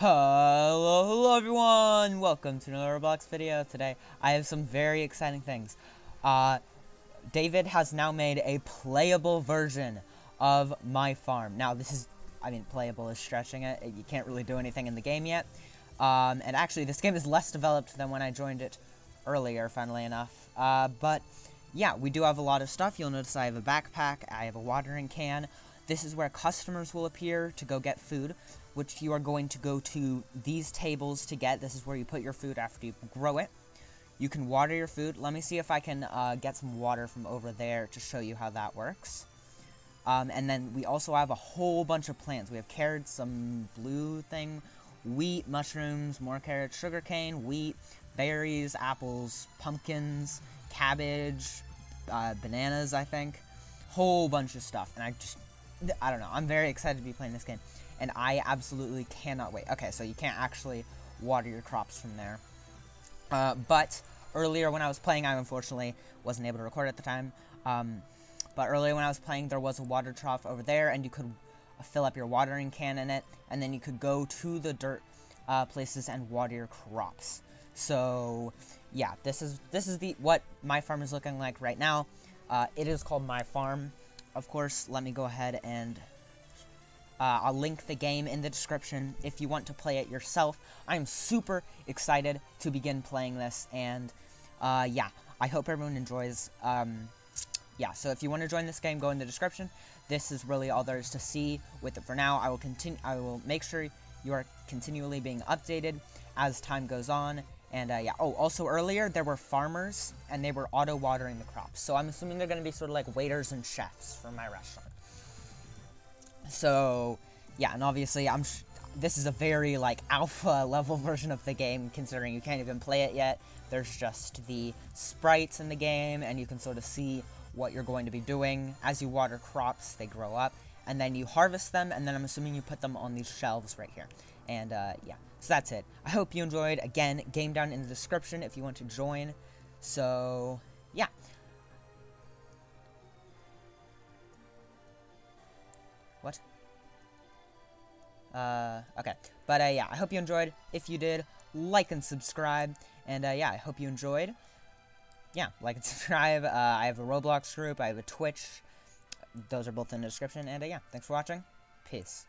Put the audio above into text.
Hello, hello everyone! Welcome to another Roblox video. Today, I have some very exciting things. Uh, David has now made a playable version of my farm. Now, this is, I mean, playable is stretching it. You can't really do anything in the game yet. Um, and actually, this game is less developed than when I joined it earlier, funnily enough. Uh, but, yeah, we do have a lot of stuff. You'll notice I have a backpack, I have a watering can. This is where customers will appear to go get food which you are going to go to these tables to get. This is where you put your food after you grow it. You can water your food. Let me see if I can uh, get some water from over there to show you how that works. Um, and then we also have a whole bunch of plants. We have carrots, some blue thing, wheat, mushrooms, more carrots, sugarcane, wheat, berries, apples, pumpkins, cabbage, uh, bananas, I think. Whole bunch of stuff. And I just, I don't know. I'm very excited to be playing this game and I absolutely cannot wait. Okay, so you can't actually water your crops from there. Uh, but earlier when I was playing, I unfortunately wasn't able to record at the time. Um, but earlier when I was playing, there was a water trough over there, and you could fill up your watering can in it, and then you could go to the dirt uh, places and water your crops. So, yeah, this is this is the what my farm is looking like right now. Uh, it is called my farm. Of course, let me go ahead and uh, I'll link the game in the description if you want to play it yourself. I'm super excited to begin playing this, and uh, yeah, I hope everyone enjoys. Um, yeah, so if you want to join this game, go in the description. This is really all there is to see with it for now. I will continue. I will make sure you are continually being updated as time goes on. And uh, yeah, oh, also earlier there were farmers and they were auto watering the crops. So I'm assuming they're going to be sort of like waiters and chefs for my restaurant. So, yeah, and obviously, I'm this is a very, like, alpha level version of the game, considering you can't even play it yet. There's just the sprites in the game, and you can sort of see what you're going to be doing. As you water crops, they grow up, and then you harvest them, and then I'm assuming you put them on these shelves right here. And, uh, yeah, so that's it. I hope you enjoyed. Again, game down in the description if you want to join. So, yeah. What? Uh, okay. But, uh, yeah, I hope you enjoyed. If you did, like and subscribe. And, uh, yeah, I hope you enjoyed. Yeah, like and subscribe. Uh, I have a Roblox group. I have a Twitch. Those are both in the description. And, uh, yeah, thanks for watching. Peace.